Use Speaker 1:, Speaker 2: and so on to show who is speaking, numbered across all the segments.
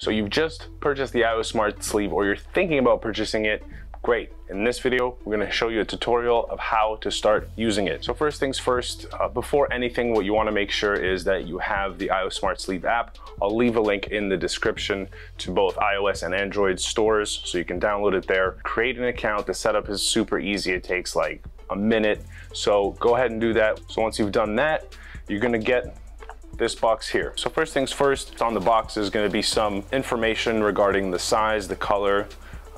Speaker 1: So you've just purchased the AIO Smart Sleeve or you're thinking about purchasing it, great. In this video, we're gonna show you a tutorial of how to start using it. So first things first, uh, before anything, what you wanna make sure is that you have the AIO Smart Sleeve app. I'll leave a link in the description to both iOS and Android stores so you can download it there. Create an account, the setup is super easy. It takes like a minute. So go ahead and do that. So once you've done that, you're gonna get this box here. So first things first, on the box is gonna be some information regarding the size, the color,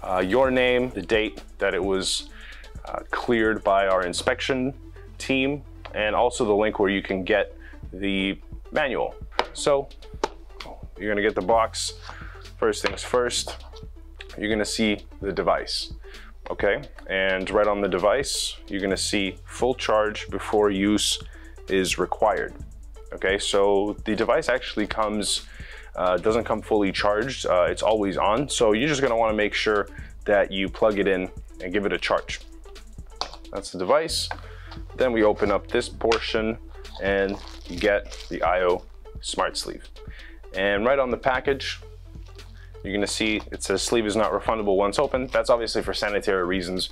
Speaker 1: uh, your name, the date that it was uh, cleared by our inspection team, and also the link where you can get the manual. So you're gonna get the box. First things first, you're gonna see the device, okay? And right on the device, you're gonna see full charge before use is required. Okay, so the device actually comes, uh, doesn't come fully charged. Uh, it's always on. So you're just gonna wanna make sure that you plug it in and give it a charge. That's the device. Then we open up this portion and get the AIO Smart Sleeve. And right on the package, you're gonna see it says sleeve is not refundable once open. That's obviously for sanitary reasons.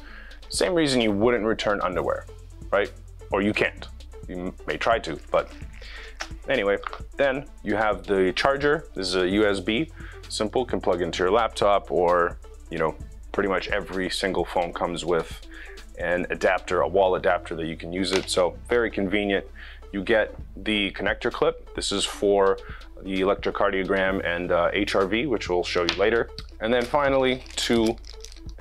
Speaker 1: Same reason you wouldn't return underwear, right? Or you can't. You may try to, but Anyway, then you have the charger. This is a USB, simple, can plug into your laptop or, you know, pretty much every single phone comes with an adapter, a wall adapter that you can use it. So very convenient. You get the connector clip. This is for the electrocardiogram and uh, HRV, which we'll show you later. And then finally, two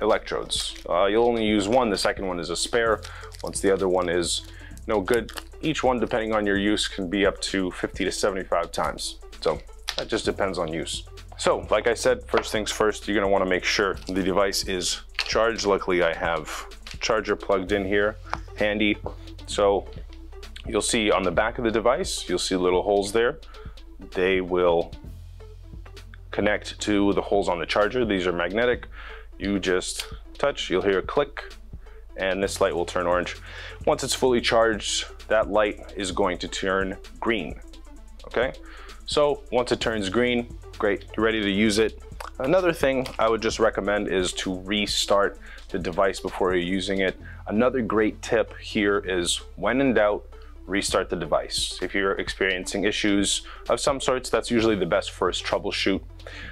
Speaker 1: electrodes. Uh, you'll only use one. The second one is a spare. Once the other one is no good, each one, depending on your use, can be up to 50 to 75 times. So that just depends on use. So like I said, first things first, you're gonna wanna make sure the device is charged. Luckily I have charger plugged in here, handy. So you'll see on the back of the device, you'll see little holes there. They will connect to the holes on the charger. These are magnetic. You just touch, you'll hear a click, and this light will turn orange. Once it's fully charged, that light is going to turn green, okay? So once it turns green, great, you're ready to use it. Another thing I would just recommend is to restart the device before you're using it. Another great tip here is when in doubt, restart the device. If you're experiencing issues of some sorts, that's usually the best first troubleshoot.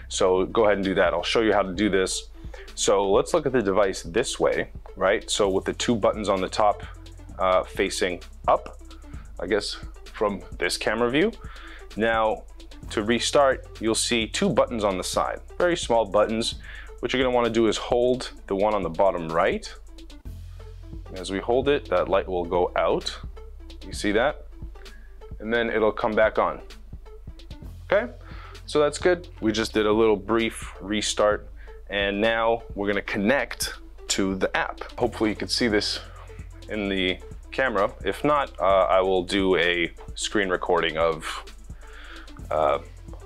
Speaker 1: So go ahead and do that. I'll show you how to do this. So let's look at the device this way, right? So with the two buttons on the top uh, facing up, I guess from this camera view. Now to restart, you'll see two buttons on the side, very small buttons. What you're gonna wanna do is hold the one on the bottom right. As we hold it, that light will go out. You see that? And then it'll come back on. Okay, so that's good. We just did a little brief restart and now we're gonna connect to the app. Hopefully you can see this in the camera. If not, uh, I will do a screen recording of uh,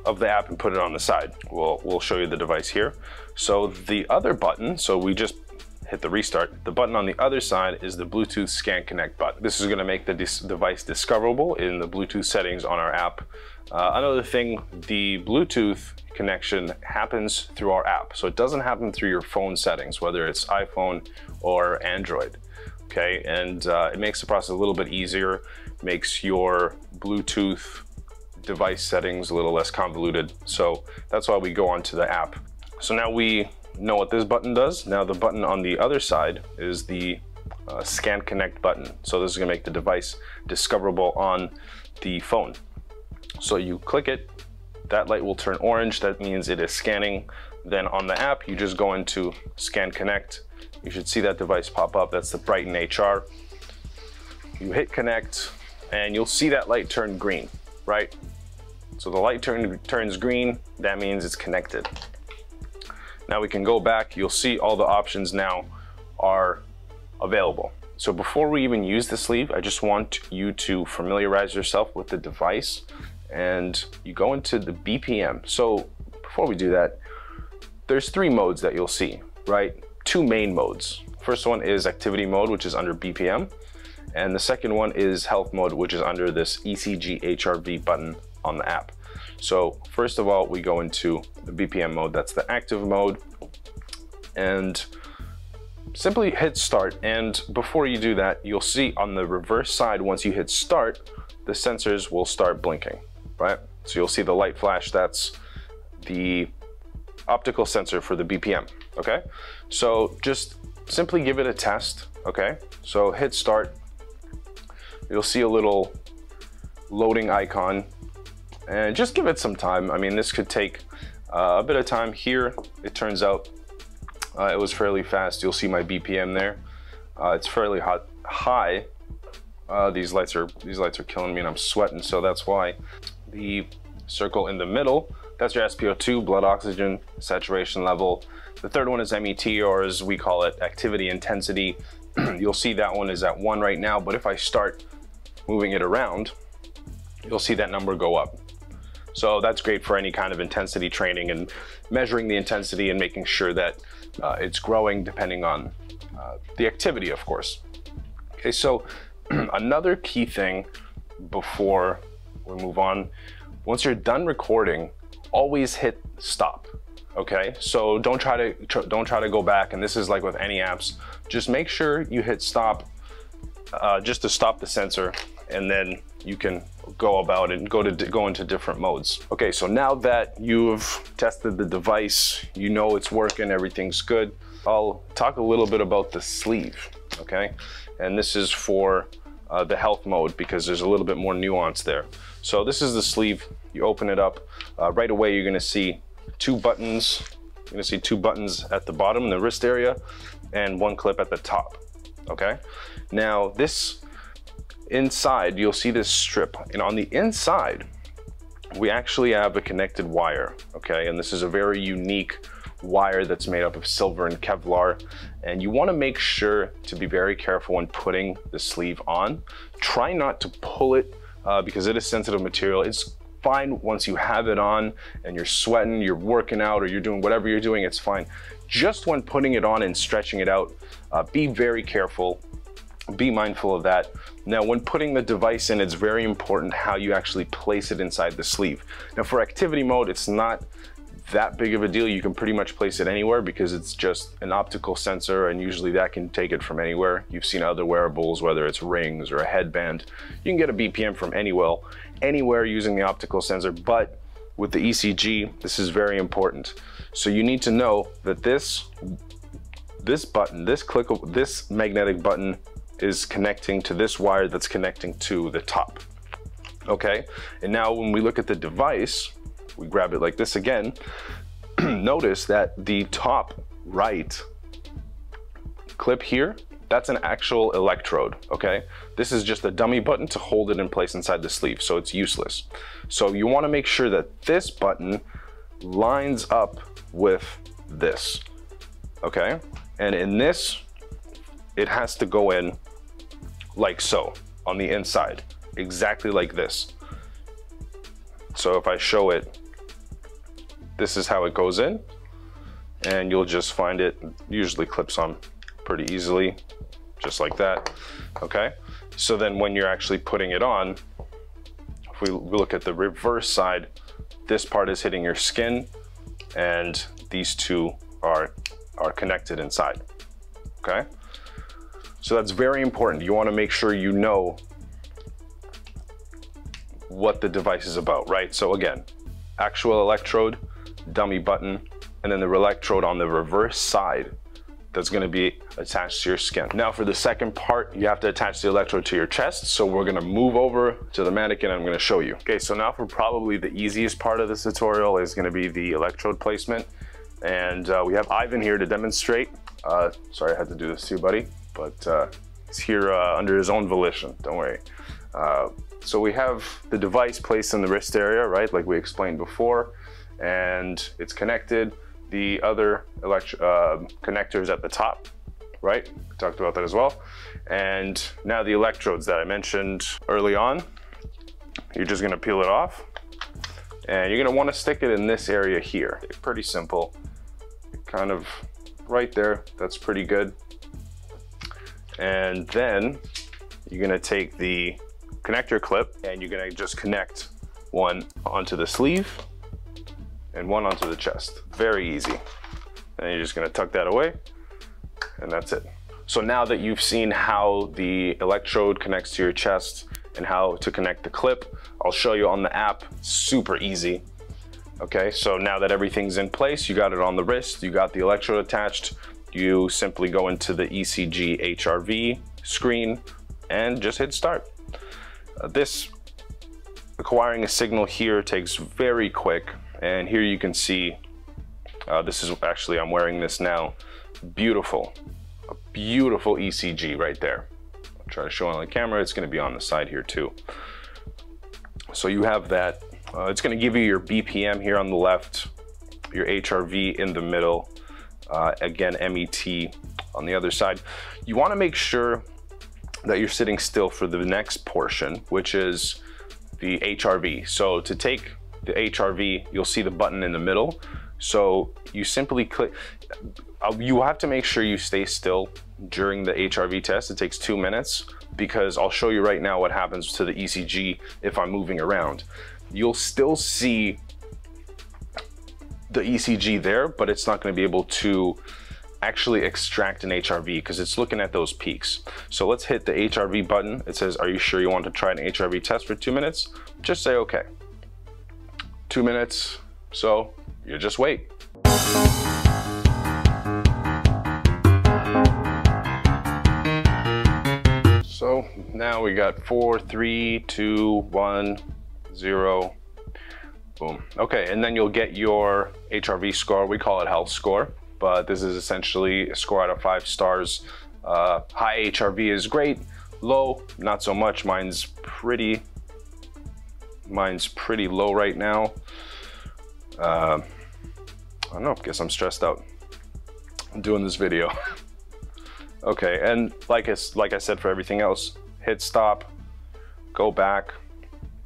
Speaker 1: of the app and put it on the side. We'll, we'll show you the device here. So the other button, so we just hit the restart. The button on the other side is the Bluetooth Scan Connect button. This is gonna make the device discoverable in the Bluetooth settings on our app. Uh, another thing, the Bluetooth connection happens through our app. So it doesn't happen through your phone settings, whether it's iPhone or Android okay? And uh, it makes the process a little bit easier, makes your Bluetooth device settings a little less convoluted. So that's why we go onto the app. So now we know what this button does. Now the button on the other side is the uh, Scan Connect button. So this is gonna make the device discoverable on the phone. So you click it, that light will turn orange. That means it is scanning. Then on the app, you just go into Scan Connect you should see that device pop up. That's the Brighton HR. You hit connect and you'll see that light turn green, right? So the light turn, turns green, that means it's connected. Now we can go back, you'll see all the options now are available. So before we even use the sleeve, I just want you to familiarize yourself with the device and you go into the BPM. So before we do that, there's three modes that you'll see, right? two main modes. First one is activity mode, which is under BPM. And the second one is health mode, which is under this ECG HRV button on the app. So first of all, we go into the BPM mode, that's the active mode, and simply hit start. And before you do that, you'll see on the reverse side, once you hit start, the sensors will start blinking, right? So you'll see the light flash, that's the optical sensor for the BPM, okay? So just simply give it a test, okay? So hit start, you'll see a little loading icon and just give it some time. I mean, this could take uh, a bit of time here. It turns out uh, it was fairly fast. You'll see my BPM there. Uh, it's fairly hot, high. Uh, these lights are these lights are killing me and I'm sweating, so that's why. The circle in the middle, that's your SpO2, blood oxygen saturation level. The third one is MET, or as we call it, activity intensity. You'll see that one is at one right now, but if I start moving it around, you'll see that number go up. So that's great for any kind of intensity training and measuring the intensity and making sure that uh, it's growing depending on uh, the activity, of course. Okay, so another key thing before we move on, once you're done recording, always hit stop. Okay, so don't try to tr don't try to go back. And this is like with any apps, just make sure you hit stop uh, just to stop the sensor, and then you can go about it and go to go into different modes. Okay, so now that you've tested the device, you know it's working, everything's good. I'll talk a little bit about the sleeve, okay? And this is for uh, the health mode because there's a little bit more nuance there. So this is the sleeve. You open it up. Uh, right away, you're gonna see two buttons. You're gonna see two buttons at the bottom in the wrist area and one clip at the top, okay? Now this inside, you'll see this strip. And on the inside, we actually have a connected wire, okay? And this is a very unique wire that's made up of silver and Kevlar. And you wanna make sure to be very careful when putting the sleeve on. Try not to pull it uh, because it is sensitive material. It's fine once you have it on and you're sweating, you're working out, or you're doing whatever you're doing, it's fine. Just when putting it on and stretching it out, uh, be very careful be mindful of that. Now, when putting the device in, it's very important how you actually place it inside the sleeve. Now, for activity mode, it's not that big of a deal. You can pretty much place it anywhere because it's just an optical sensor and usually that can take it from anywhere. You've seen other wearables, whether it's rings or a headband. You can get a BPM from anywhere, anywhere using the optical sensor, but with the ECG, this is very important. So you need to know that this this button, this click, this magnetic button is connecting to this wire that's connecting to the top. Okay, and now when we look at the device, we grab it like this again, notice that the top right clip here, that's an actual electrode, okay? This is just a dummy button to hold it in place inside the sleeve, so it's useless. So you wanna make sure that this button lines up with this, okay? And in this, it has to go in like so on the inside, exactly like this. So if I show it, this is how it goes in and you'll just find it usually clips on pretty easily, just like that, okay? So then when you're actually putting it on, if we look at the reverse side, this part is hitting your skin and these two are, are connected inside, okay? So that's very important. You wanna make sure you know what the device is about, right? So again, actual electrode, dummy button, and then the electrode on the reverse side that's gonna be attached to your skin. Now for the second part, you have to attach the electrode to your chest. So we're gonna move over to the mannequin and I'm gonna show you. Okay, so now for probably the easiest part of this tutorial is gonna be the electrode placement. And uh, we have Ivan here to demonstrate. Uh, sorry, I had to do this to you, buddy but uh, he's here uh, under his own volition, don't worry. Uh, so we have the device placed in the wrist area, right, like we explained before, and it's connected. The other uh, connectors at the top, right? We talked about that as well. And now the electrodes that I mentioned early on, you're just gonna peel it off and you're gonna wanna stick it in this area here. Pretty simple, kind of right there, that's pretty good. And then you're gonna take the connector clip and you're gonna just connect one onto the sleeve, and one onto the chest. Very easy. And you're just gonna tuck that away, and that's it. So now that you've seen how the electrode connects to your chest and how to connect the clip, I'll show you on the app, super easy. Okay, so now that everything's in place, you got it on the wrist, you got the electrode attached, you simply go into the ECG HRV screen and just hit start. Uh, this acquiring a signal here takes very quick and here you can see uh, this is actually I'm wearing this now. Beautiful a beautiful ECG right there. I'll try to show on the camera it's going to be on the side here too. So you have that. Uh, it's going to give you your BPM here on the left your HRV in the middle uh, again MET on the other side you want to make sure that you're sitting still for the next portion, which is the HRV. So to take the HRV, you'll see the button in the middle. So you simply click, uh, you have to make sure you stay still during the HRV test. It takes two minutes because I'll show you right now what happens to the ECG if I'm moving around. You'll still see the ECG there, but it's not gonna be able to actually extract an HRV because it's looking at those peaks. So let's hit the HRV button. It says, are you sure you want to try an HRV test for two minutes? Just say okay. Two minutes, so you just wait. So now we got four, three, two, one, zero, boom. Okay, and then you'll get your HRV score. We call it health score but this is essentially a score out of five stars. Uh, high HRV is great, low, not so much. Mine's pretty, mine's pretty low right now. Uh, I don't know, guess I'm stressed out. I'm doing this video. okay, and like I, like I said for everything else, hit stop, go back,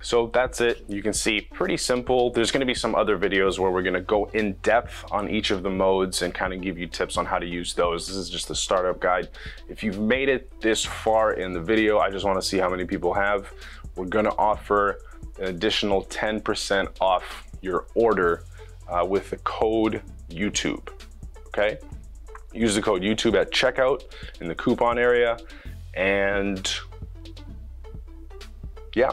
Speaker 1: so that's it. You can see pretty simple. There's gonna be some other videos where we're gonna go in depth on each of the modes and kind of give you tips on how to use those. This is just a startup guide. If you've made it this far in the video, I just wanna see how many people have. We're gonna offer an additional 10% off your order uh, with the code YouTube, okay? Use the code YouTube at checkout in the coupon area and yeah,